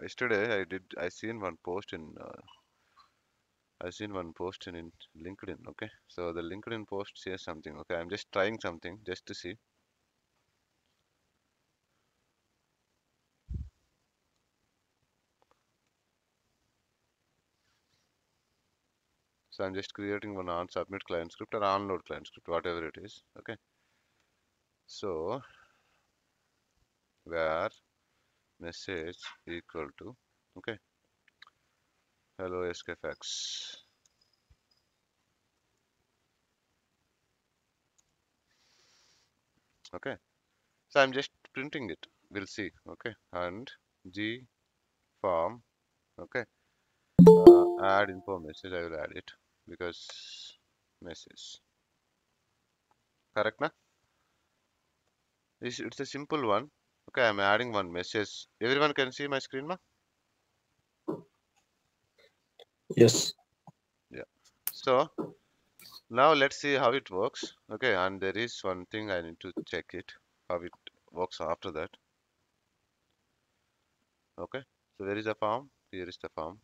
yesterday I did I seen one post in uh, I seen one post in, in LinkedIn. Okay, so the LinkedIn post says something. Okay, I'm just trying something just to see. So I'm just creating one on submit client script or onload client script, whatever it is. Okay. So where message equal to okay. Hello SKFacts okay. So i'm just printing it. We'll see okay. And g form okay. Uh, add info message i will add it because message. Correct na? It's, it's a simple one okay i'm adding one message. Everyone can see my screen ma? Yes. Yeah. So now let's see how it works. Okay and there is one thing i need to check it how it works after that. Okay so there is a form? Here is the form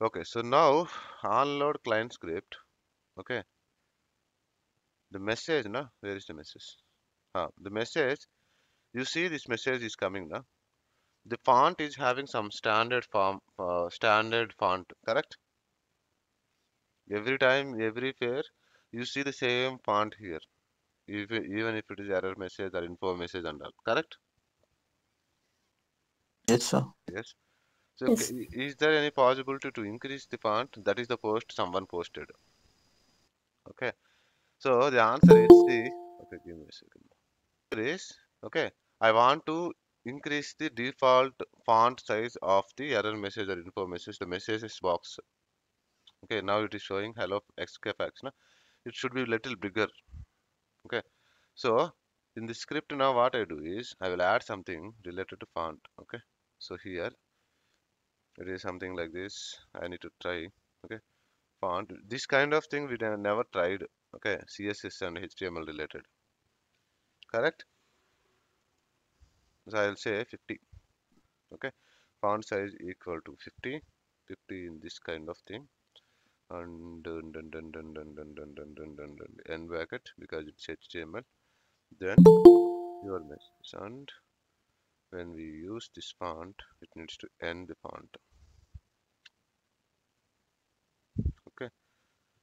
okay so now unload client script okay? The message na? Where is the message? Ah, the message you see this message is coming now the font is having some standard form uh, standard font correct? Every time every fair you see the same font here if, even if it is error message or info message and all correct? Yes, sir. yes so Yes. is there any possibility to increase the font? That is the post someone posted. Okay. So the answer is C. okay give me a second. Answer is okay i want to increase the default font size of the error message or info message the messages box. Okay now it is showing hello SKFacts na? It should be little bigger. Okay. So in the script now what i do is i will add something related to font. Okay. So here it is something like this i need to try okay font this kind of thing we never tried okay css and html related correct so i'll say 50 okay font size equal to 50 50 in this kind of thing and dun, dun, dun, dun, dun, dun, dun, dun, dun, dun, dun, end bracket because it's html then your message and when we use this font it needs to end the font okay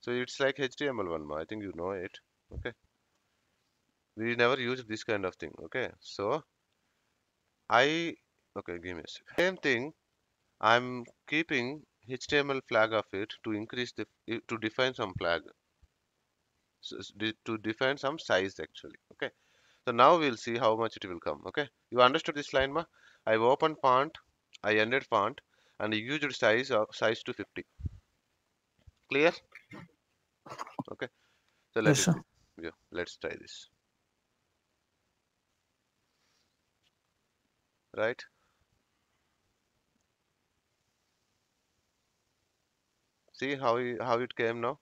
so it's like html one i think you know it. Okay. We never use this kind of thing. Okay. So i okay give me a second same thing. I'm keeping html flag of it to increase the to define some flag. So, to define some size actually. Okay. So now we'll see how much it will come. Okay. You understood this line ma? I've opened font. I ended font. And used size of size to 50 clear? Okay. So let Yes, it sir. be. yeah let's try this. Right? See how i- how it came now?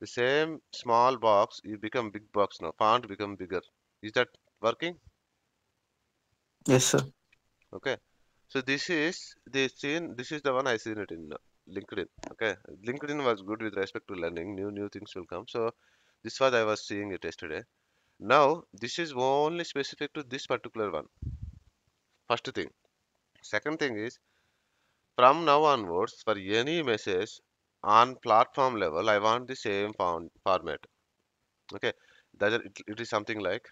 The same small box you become big box now. Font become bigger. Is that working? Yes, sir. okay. So this is the scene this is the one i seen it in uh, linkedin okay? Linkedin was good with respect to learning. New new things will come. So this was i was seeing it yesterday. Now this is only specific to this particular one. First thing. Second thing is from now onwards for any message on platform level i want the same format. Okay? That it, it is something like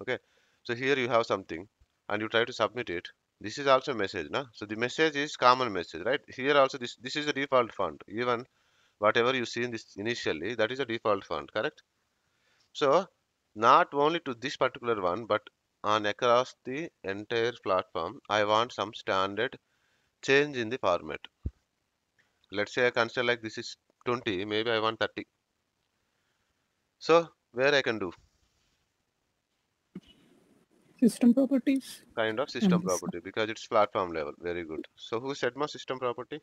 okay? So here you have something and you try to submit it this is also message na? So the message is common message right? Here also this this is the default font. Even whatever you see in this initially that is the default font correct? So not only to this particular one but on across the entire platform i want some standard change in the format. Let's say i consider like this is 20 maybe i want 30 so where i can do System properties. kind of system and this- property because it's platform level very good so who said my system property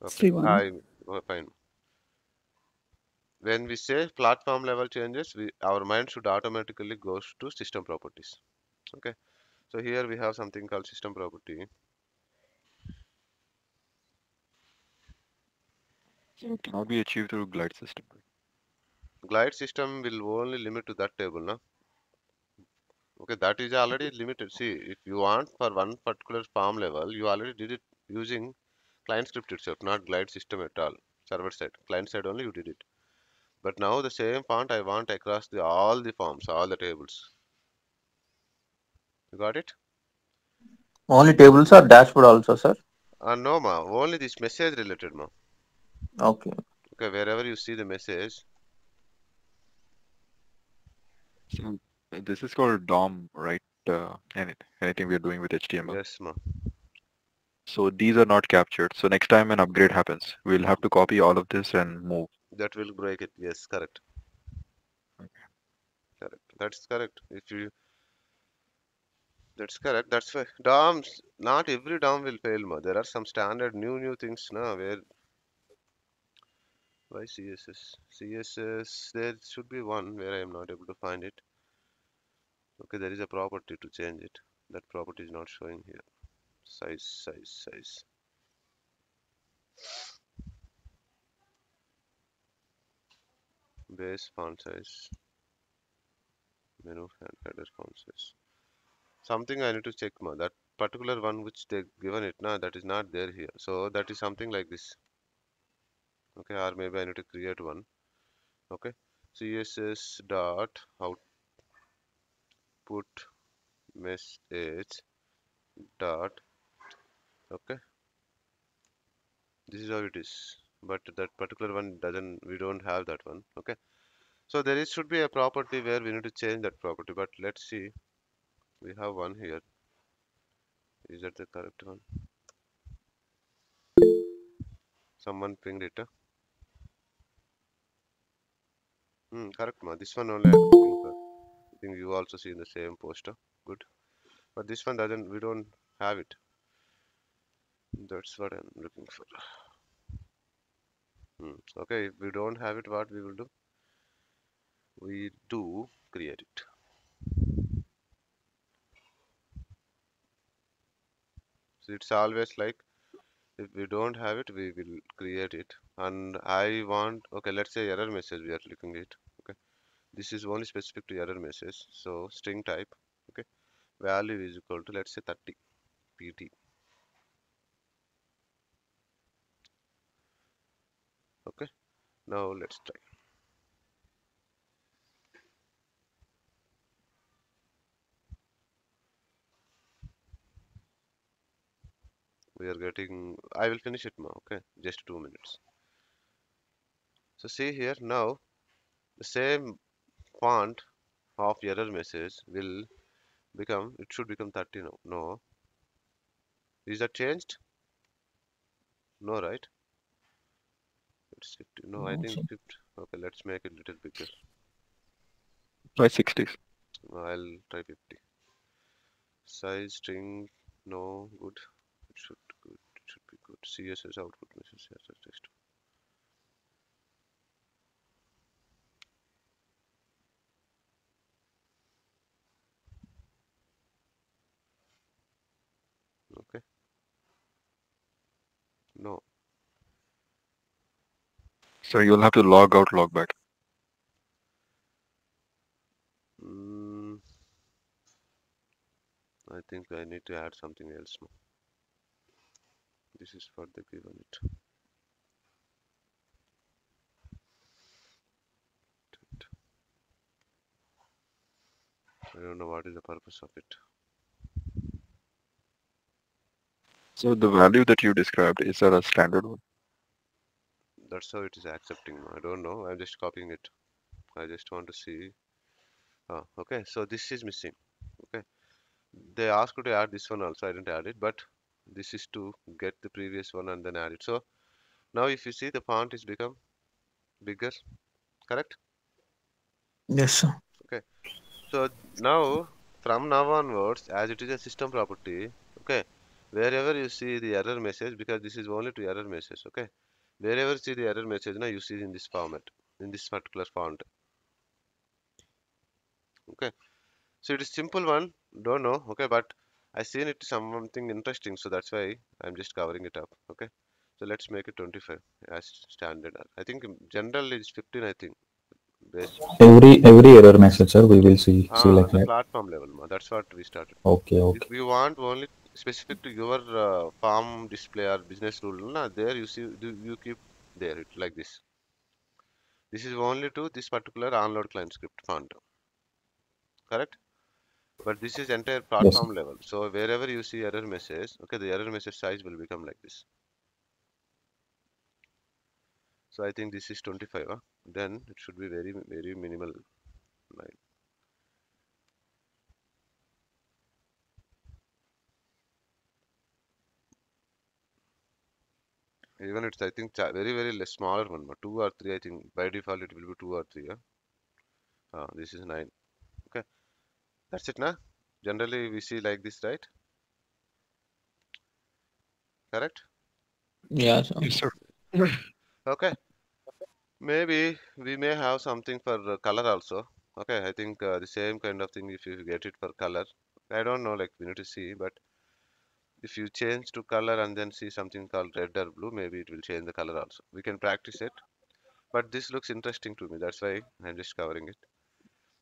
Okay, Srivan. I oh, fine. When we say platform level changes, we our mind should automatically goes to system properties. Okay, so here we have something called system property. So it cannot be achieved through glide system. Glide system will only limit to that table, no? Okay, that is already limited. See, if you want for one particular farm level, you already did it using client script itself, not glide system at all. Server side, client side only you did it. But now the same font I want across the all the forms, all the tables. You got it? Only tables or dashboard also, sir? Uh, no, ma. Only this message related, ma. Okay. Okay, wherever you see the message, So uh, this is called DOM, right? Uh, any, anything we are doing with HTML. yes, ma. So these are not captured. So next time an upgrade happens, we'll have to copy all of this and move. That will break it. Yes, correct. Okay. Correct. That's correct. If you That's correct. That's why DOMs, not every DOM will fail, ma. There are some standard new new things now where why CSS? CSS, there should be one where I am not able to find it. Okay, there is a property to change it. That property is not showing here. Size, size, size. Base font size. Menu and header font size. Something I need to check, ma. That particular one which they given it, now that is not there here. So that is something like this. Okay, or maybe I need to create one. Okay, CSS dot message dot okay. This is how it is but that particular one doesn't we don't have that one okay. So there is should be a property where we need to change that property but let's see. We have one here. Is that the correct one? Someone pinged it huh? hmm, correct ma. This one only also see in the same poster good but this one doesn't we don't have it that's what I'm looking for Hmm. Okay, if we don't have it, what we will do? We do create it. So it's always like if we don't have it, we will create it. And I want, okay, let's say error message we are looking at. This is only specific to error message. So string type, okay, value is equal to let's say 30 pt. Okay, now let's try. we are getting I will finish it now okay just two minutes so see here now the same font of error message will become it should become 30 now no. Is that changed? No right? It's 50 no I think 50 okay let's make it a little bigger. Try 60 I'll try 50 size string no good. It should good it should be good. Css output message CSS text okay no So you'll have to log out, log back. Mm, I think I need to add something else now. This is for the given it. It- I don't know what is the purpose of it. So the value that you described, is that a standard one? That's how it is accepting. I don't know. I'm just copying it. I just want to see. Ah, okay. So this is missing. Okay. They asked to add this one also. I didn't add it, but this is to get the previous one and then add it. So now if you see the font is become bigger, correct? Yes, sir. Okay. So now from now onwards, as it is a system property, okay, wherever you see the error message because this is only to error message okay? Wherever you see the error message now you see in this format in this particular font. Okay? So it is simple one don't know okay? But i seen it something interesting so that's why i'm just covering it up okay? So let's make it 25 as standard. I think general it's 15 i think. Base Every every error message, sir, we will see see ah, like that. platform level ma, that's what we started. Okay, okay. if you want only specific to your uh, farm display or business rule na, there you see do you keep there it like this. This is only to this particular onload client script font correct? But this is entire platform level. So wherever you see error message okay the error message size will become like this. So i think this is 25 huh? then it should be very very minimal line even it's i think very very less smaller one but two or three i think by default it will be two or three yeah. Uh, this is nine. Okay. That's it now generally we see like this right? Correct? Yeah, sir. Yes, sir. okay. Maybe we may have something for uh, color also. Okay i think uh, the same kind of thing if you get it for color. I don't know like we need to see but if you change to color and then see something called red or blue maybe it will change the color also. We can practice it. But this looks interesting to me. That's why i'm just covering it.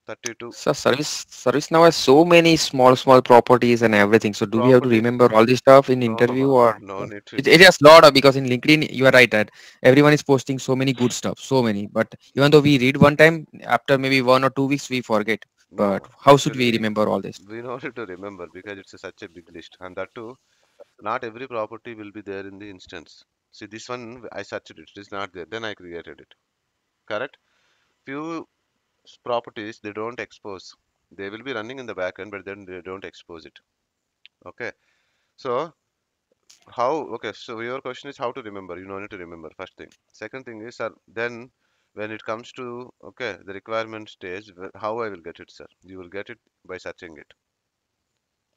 32 So service service now has so many small small properties and everything. So do we have to remember all this stuff in no, interview ma- or no need to it, it has lot of because in LinkedIn you are right that everyone is posting so many good hmm. stuff, so many. But even though we read one time, after maybe one or two weeks we forget. No, But how should we remember all this? we know it to remember because it's a, such a big list. And that too not every property will be there in the instance. See this one i searched it. It is not there. Then i created it. Correct? Few properties they don't expose. They will be running in the backend but then they don't expose it. Okay? So how okay so your question is how to remember. You don't need to remember. First thing. Second thing is sir then when it comes to okay the requirement stage how i will get it sir? You will get it by searching it.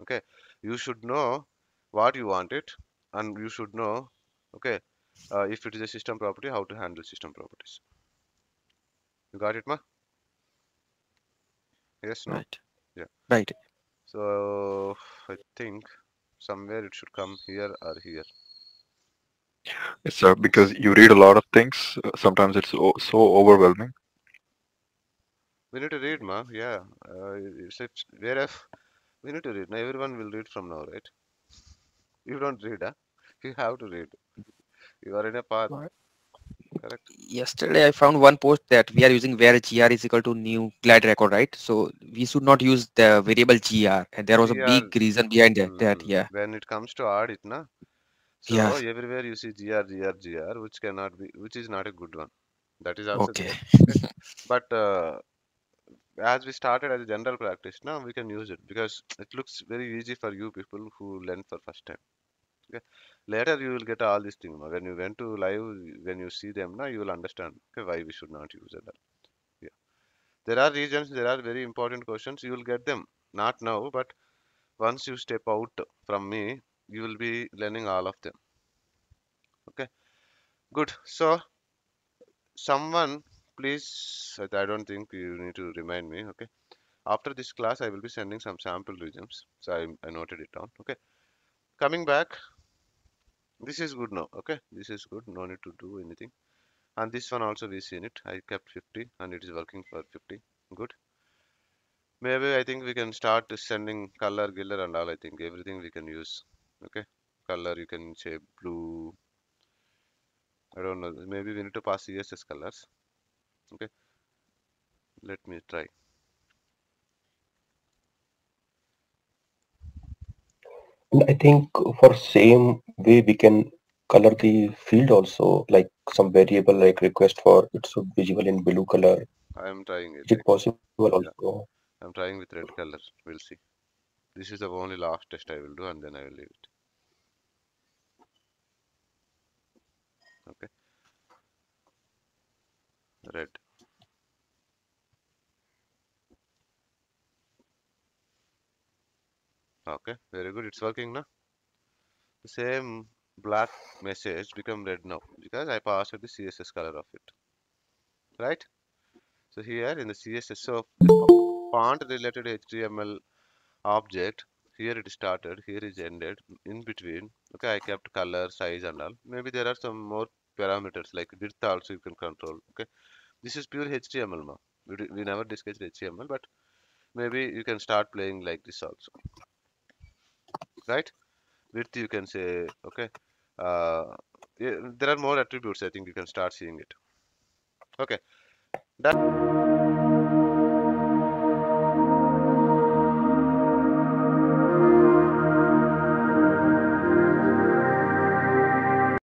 Okay? You should know what you want it and you should know okay uh, if it is a system property how to handle system properties. You got it ma? Yes no? Right. Yeah. Right. so i think somewhere it should come here or here Yes, sir. Because you read a lot of things. uh, Sometimes it's o- so overwhelming. we need to read ma yeah uh, it's, it's wherever we need to read now everyone will read from now right you don't read huh? you have to read you are in a path Right. correct Yesterday I found one post that we are using where gr is equal to new glide record, right? So we should not use the variable gr, and there was a GR big reason behind that. That mm, yeah, when it comes to audit na so yeah. everywhere you see gr gr gr which cannot be which is not a good one. That is also Okay. but uh, as we started as a general practice now we can use it because it looks very easy for you people who learn for first time. Okay? Later you will get all these things. When you went to live when you see them now you will understand okay why we should not use it. Yeah. There are regions there are very important questions. You will get them. Not now but once you step out from me you will be learning all of them. Okay good. So someone please i don't think you need to remind me okay? After this class i will be sending some sample regions so i, I noted it down okay? Coming back this is good now okay? This is good no need to do anything. And this one also we seen it. I kept 50 and it is working for 50 good. Maybe i think we can start sending color giller and all i think everything we can use okay. Color you can say blue. I don't know maybe we need to pass css colors. Okay. Let me try. And I think for same way we can color the field also, like some variable like request for it should visible in blue color. i am trying it Is it possible also? i'm trying with red color. We'll see. This is the only last test i will do and then i will leave it okay. Red. Okay very good. It's working now? The same black message become red now because I passed the CSS color of it. Right? So here in the CSS so the font related HTML object here it started here is ended in between. Okay I kept color size and all. Maybe there are some more parameters like width also you can control okay? This is pure HTML now we, we never discussed HTML but maybe you can start playing like this also. Right? Width you can say okay? Uh, yeah, there are more attributes I think you can start seeing it. Okay. That